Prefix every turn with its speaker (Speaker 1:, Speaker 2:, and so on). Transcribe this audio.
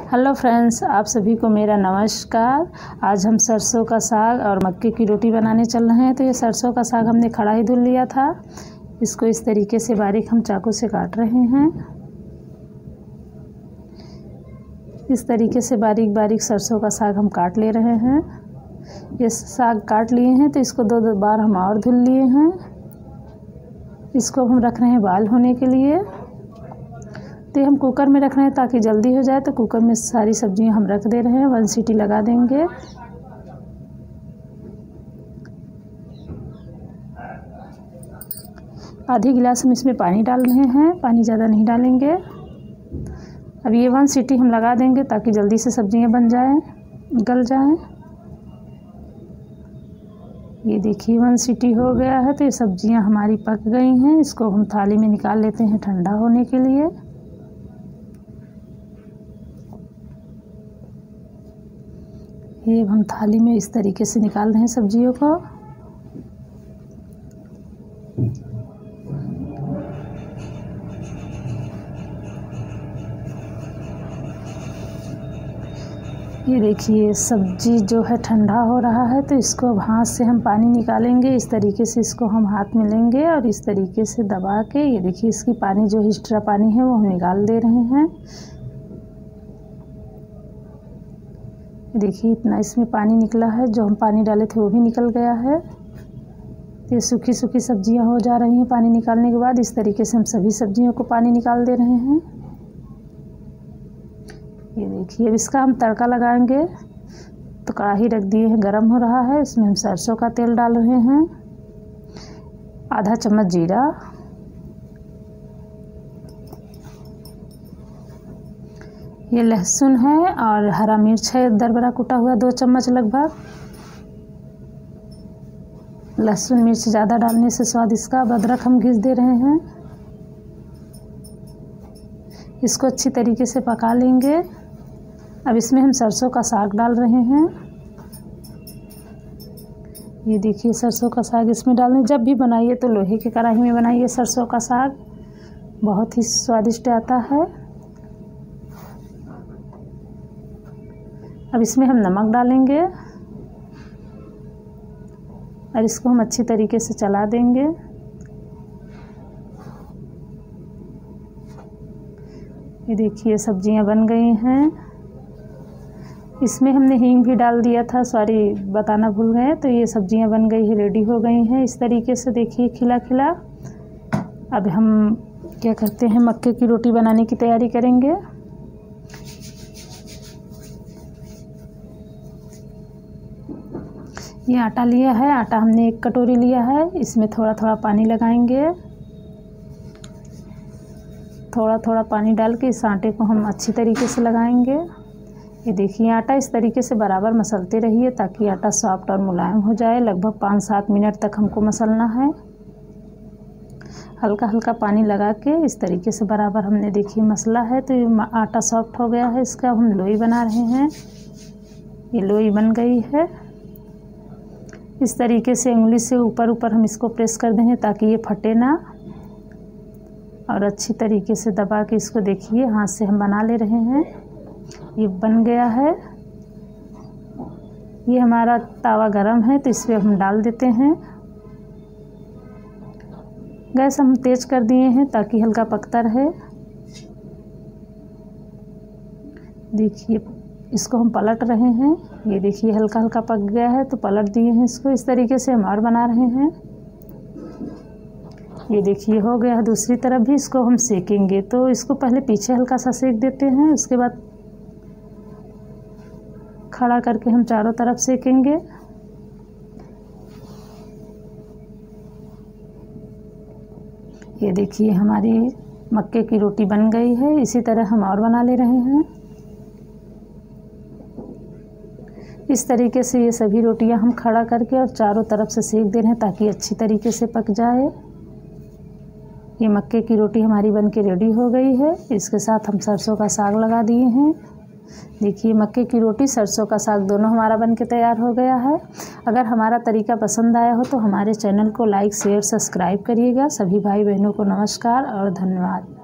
Speaker 1: Hello friends आप सभी को मेरा नमस्कार। आज हम सरसों का साग और मक्के की रोटी बनाने चल रहे हैं। तो ये सरसों का साग हमने खड़ा ही धुल लिया था। इसको इस तरीके से बारीक हम चाकू से काट रहे हैं। इस तरीके से बारीक बारीक सरसों का साग हम काट ले रहे हैं। ये साग काट लिए हैं तो इसको दो दो बार हम और धुल लिए हैं। इसको हम रख रहे हैं बाल होने के लिए। तो हम कुकर में रख रहे हैं ताकि जल्दी हो जाए तो कुकर में सारी सब्ज़ियाँ हम रख दे रहे हैं वन सीटी लगा देंगे। आधी गिलास हम इसमें पानी डाल रहे हैं, पानी ज़्यादा नहीं डालेंगे। अब ये वन सीटी हम लगा देंगे ताकि जल्दी से सब्ज़ियाँ बन जाएँ, गल जाएँ। ये देखिए वन सीटी हो गया है तो ये सब्ज़ियाँ हमारी पक गई हैं, इसको हम थाली में निकाल लेते हैं ठंडा होने के लिए। ये हम थाली में इस तरीके से निकाल रहे हैं सब्जियों को। ये देखिए, सब्ज़ी जो है ठंडा हो रहा है तो इसको अब हाथ से हम पानी निकालेंगे। इस तरीके से इसको हम हाथ में लेंगे और इस तरीके से दबा के, ये देखिए, इसकी पानी जो हिस्ट्रा पानी है, वो हम निकाल दे रहे हैं। देखिए इतना इसमें पानी निकला है, जो हम पानी डाले थे वो भी निकल गया है। ये सूखी सूखी सब्ज़ियाँ हो जा रही हैं पानी निकालने के बाद। इस तरीके से हम सभी सब्जियों को पानी निकाल दे रहे हैं। ये देखिए, अब इसका हम तड़का लगाएँगे। तो कढ़ाई रख दिए हैं, गर्म हो रहा है। इसमें हम सरसों का तेल डाल रहे हैं। आधा चम्मच जीरा। ये लहसुन है और हरा मिर्च है दरबरा कुटा हुआ दो चम्मच लगभग। लहसुन मिर्च ज़्यादा डालने से स्वाद इसका अदरक हम घिस दे रहे हैं। इसको अच्छी तरीके से पका लेंगे। अब इसमें हम सरसों का साग डाल रहे हैं। ये देखिए सरसों का साग इसमें डालने, जब भी बनाइए तो लोहे की कढ़ाई में बनाइए सरसों का साग। बहुत ही स्वादिष्ट आता है। अब इसमें हम नमक डालेंगे। और इसको हम अच्छी तरीके से चला देंगे। ये देखिए, सब्ज़ियाँ बन गई हैं। इसमें हमने हींग भी डाल दिया था, सॉरी, बताना भूल गए। तो ये सब्ज़ियाँ बन गई है, रेडी हो गई हैं। इस तरीके से देखिए, खिला खिला। अब हम क्या करते हैं, मक्के की रोटी बनाने की तैयारी करेंगे। ये आटा लिया है, आटा हमने एक कटोरी लिया है, इसमें थोड़ा थोड़ा पानी लगाएँगे। थोड़ा थोड़ा पानी डाल के इस आटे को हम अच्छी तरीके से लगाएँगे। ये देखिए, आटा इस तरीके से बराबर मसलते रहिए ताकि आटा सॉफ्ट और मुलायम हो जाए। लगभग पाँच सात मिनट तक हमको मसलना है। हल्का हल्का पानी लगा के इस तरीके से बराबर हमने देखिए मसला है तो आटा सॉफ्ट हो गया है। इसका हम लोई बना रहे हैं। ये लोई बन गई है। इस तरीके से उंगली से ऊपर ऊपर हम इसको प्रेस कर देंगे ताकि ये फटे ना। और अच्छी तरीके से दबा के इसको देखिए, हाथ से हम बना ले रहे हैं। ये बन गया है। ये हमारा तावा गरम है तो इस पर हम डाल देते हैं। गैस हम तेज कर दिए हैं ताकि हल्का पकता रहे। देखिए इसको हम पलट रहे हैं। ये देखिए हल्का हल्का पक गया है तो पलट दिए हैं इसको। इस तरीके से हम और बना रहे हैं। ये देखिए, हो गया दूसरी तरफ़ भी, इसको हम सेकेंगे। तो इसको पहले पीछे हल्का सा सेक देते हैं, उसके बाद खड़ा करके हम चारों तरफ़ सेकेंगे। ये देखिए, हमारी मक्के की रोटी बन गई है। इसी तरह हम और बना ले रहे हैं। इस तरीके से ये सभी रोटियाँ हम खड़ा करके और चारों तरफ़ से सेक दे रहे हैं ताकि अच्छी तरीके से पक जाए। ये मक्के की रोटी हमारी बन के रेडी हो गई है। इसके साथ हम सरसों का साग लगा दिए हैं। देखिए, मक्के की रोटी, सरसों का साग दोनों हमारा बन के तैयार हो गया है। अगर हमारा तरीका पसंद आया हो तो हमारे चैनल को लाइक, शेयर, सब्सक्राइब करिएगा। सभी भाई बहनों को नमस्कार और धन्यवाद।